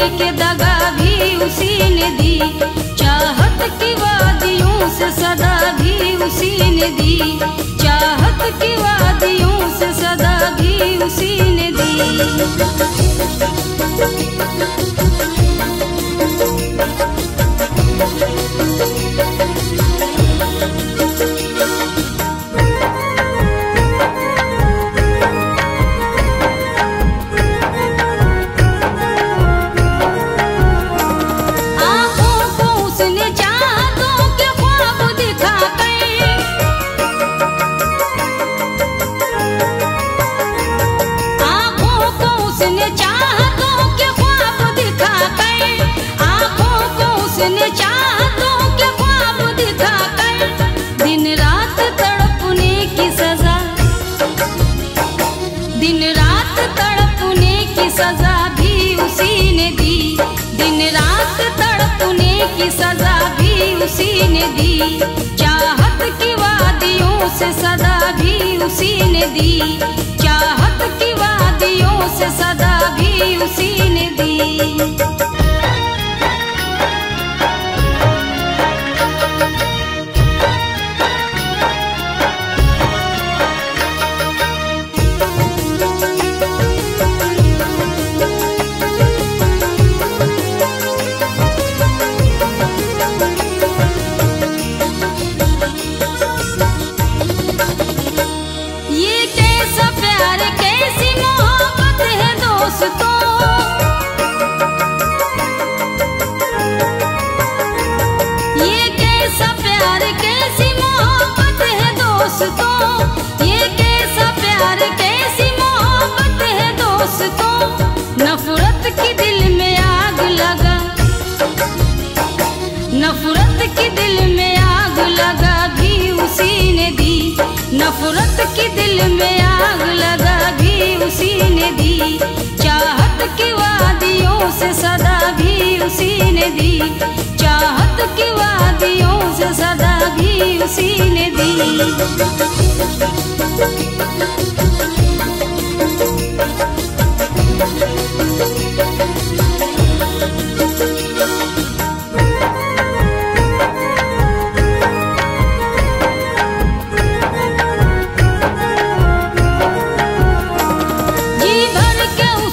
दिल के दगा भी उसी ने दी। चाहत की वादियों से सदा भी उसी ने दी। चाहत की वादियों से सदा भी उसी ने दी। दिन रात तड़पने की सजा भी उसी ने दी। दिन रात तड़पने की सजा भी उसी ने दी। चाहत की वादियों से सदा भी उसी ने दी। चाहत की वादियों से सदा भी उसी नफरत की दिल में आग लगा भी, उसी ने दी। नफरत की दिल में आग लगा भी, उसी ने दी। चाहत की वादियों से सदा भी, उसी ने दी। चाहत की वादियों से सदा भी, उसी ने दी।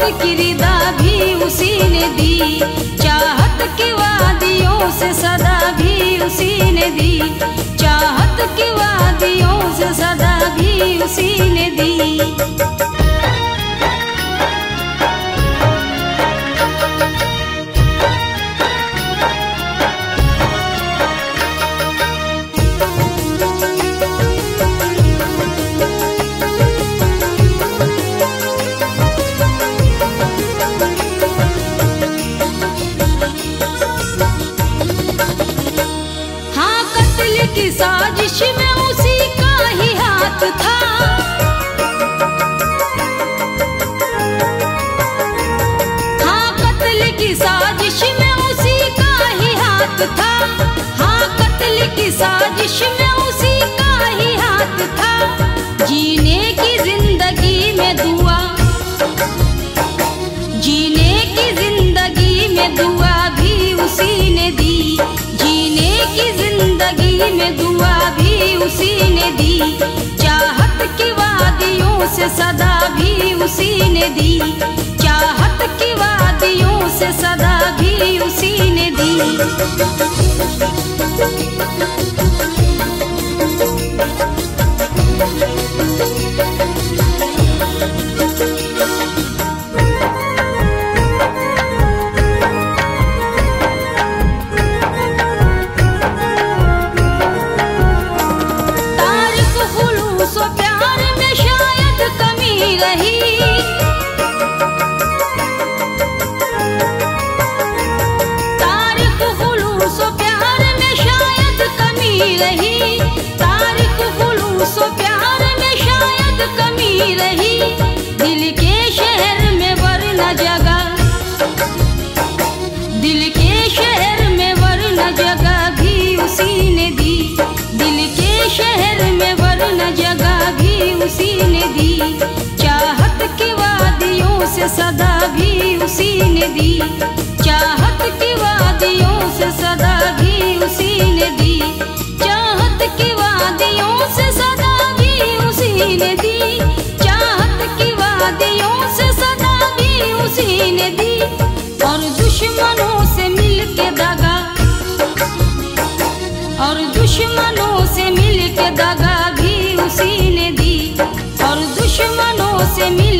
मोहब्बत की रिदा भी उसी ने दी। चाहत की वादियों से सदा भी उसी ने दी। चाहत की वादियों से सदा भी उसी ने दी। साजिश में उसी का ही हाथ था। हाँ कत्ल की साजिश में उसी का ही हाथ था। हाँ कत्ल की साजिश में चाहत की वादियों से सदा भी उसी ने दी। चाहत की वादियों से सदा भी उसी ने दी। न जगा। चाहत की वादियों से सदा, भी उसी ने दी। चाहत की वादियों से सदा, भी उसी ने दी। चाहत की वादियों से सदा, भी उसी ने दी।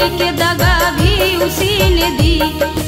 मिल के दगा भी उसी ने दी।